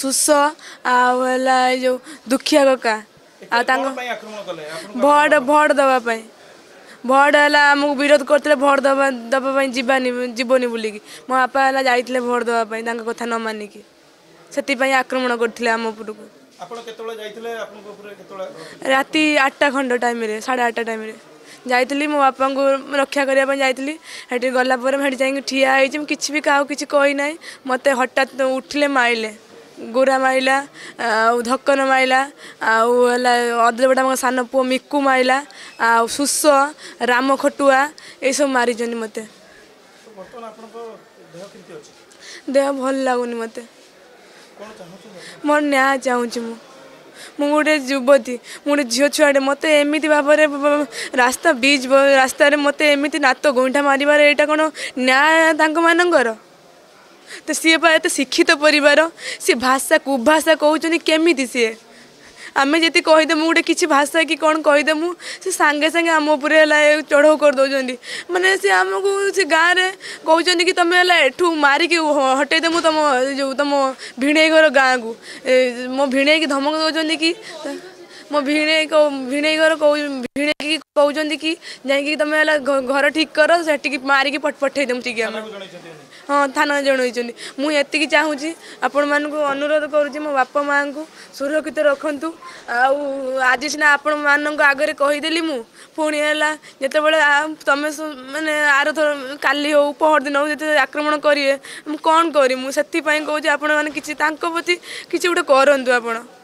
ଶୋଷ ଆଉ ହେଲା ଏ ଯେଉଁ ଦୁଃଖିଆ କକା ଆଉ ତାଙ୍କ ଭୋଟ ଭୋଟ ଦେବା ପାଇଁ ଭୋଟ ହେଲା ଆମକୁ ବିରୋଧ କରିଥିଲେ ଭୋଟ ଦେବା ଦେବା ପାଇଁ ଯିବାନି ଯିବନି ବୋଲିକି ମୋ ବାପା ହେଲା ଯାଇଥିଲେ ଭୋଟ ଦେବା ପାଇଁ ତାଙ୍କ କଥା ନ ମାନିକି ସେଥିପାଇଁ ଆକ୍ରମଣ କରିଥିଲେ ଆମ ଉପରକୁ ରାତି ଆଠଟା ଖଣ୍ଡ ଟାଇମ୍ରେ ସାଢ଼େ ଆଠଟା ଟାଇମ୍ରେ ଯାଇଥିଲି ମୋ ବାପାଙ୍କୁ ରକ୍ଷା କରିବା ପାଇଁ ଯାଇଥିଲି ସେଠି ଗଲା ପରେ ମୁଁ ସେଠି ଯାଇକି ଠିଆ ହେଇଛି ମୁଁ କିଛି ବି କାହାକୁ କିଛି କହିନାହିଁ ମୋତେ ହଠାତ୍ ଉଠିଲେ ମାଇଲେ ଗୋରା ମାଇଲା ଆଉ ଧକନ ମାଇଲା ଆଉ ହେଲା ଅଦ୍ରପଟା ଆମ ସାନ ପୁଅ ମିକୁ ମାଇଲା ଆଉ ଶୁଷ ରାମ ଖଟୁଆ ଏସବୁ ମାରିଛନ୍ତି ମୋତେ ଦେହ ଭଲ ଲାଗୁନି ମୋତେ ମୋର ନ୍ୟାୟ ଚାହୁଁଛି ମୁଁ ମୁଁ ଗୋଟେ ଯୁବତୀ ମୁଁ ଗୋଟେ ଝିଅ ଛୁଆଟେ ମୋତେ ଏମିତି ଭାବରେ ରାସ୍ତା ବିଚ୍ ରାସ୍ତାରେ ମୋତେ ଏମିତି ନାତ ଗଇଁଠା ମାରିବାରେ ଏଇଟା କ'ଣ ନ୍ୟାୟ ତାଙ୍କମାନଙ୍କର ତ ସିଏ ବା ଏତେ ଶିକ୍ଷିତ ପରିବାର ସିଏ ଭାଷା କୁଭାଷା କହୁଛନ୍ତି କେମିତି ସିଏ ଆମେ ଯଦି କହିଦେମୁ ଗୋଟେ କିଛି ଭାଷା କି କ'ଣ କହିଦେମୁ ସେ ସାଙ୍ଗେ ସାଙ୍ଗେ ଆମ ଉପରେ ହେଲା ଚଢ଼ଉ କରିଦେଉଛନ୍ତି ମାନେ ସେ ଆମକୁ ସେ ଗାଁରେ କହୁଛନ୍ତି କି ତମେ ହେଲା ଏଠୁ ମାରିକି ହଟେଇଦେମୁ ତମ ଯେଉଁ ତମ ଭିଣେଇ ଘର ଗାଁକୁ ମୋ ଭିଣେଇକି ଧମକ ଦେଉଛନ୍ତି କି ମୋ ଭିଣେଇ ଭିଣେଇ ଘର ଭିଣେଇକି କହୁଛନ୍ତି କି ଯାଇକି ତମେ ହେଲା ଘର ଠିକ୍ କର ସେଠିକି ମାରିକି ପଠେଇ ଦେବୁ ଟିକେ ଆମେ ହଁ ଥାନା ଜଣାଇଛନ୍ତି ମୁଁ ଏତିକି ଚାହୁଁଛି ଆପଣମାନଙ୍କୁ ଅନୁରୋଧ କରୁଛି ମୋ ବାପା ମାଆଙ୍କୁ ସୁରକ୍ଷିତ ରଖନ୍ତୁ ଆଉ ଆଜି ସିନା ଆପଣମାନଙ୍କ ଆଗରେ କହିଦେଲି ମୁଁ ପୁଣି ହେଲା ଯେତେବେଳେ ତମେ ମାନେ ଆରଥର କାଲି ହଉ ପହରଦିନ ହଉ ଯେତେ ଆକ୍ରମଣ କରିବେ ମୁଁ କ'ଣ କରିବି ମୁଁ ସେଥିପାଇଁ କହୁଛି ଆପଣମାନେ କିଛି ତାଙ୍କ ପ୍ରତି କିଛି ଗୋଟେ କରନ୍ତୁ ଆପଣ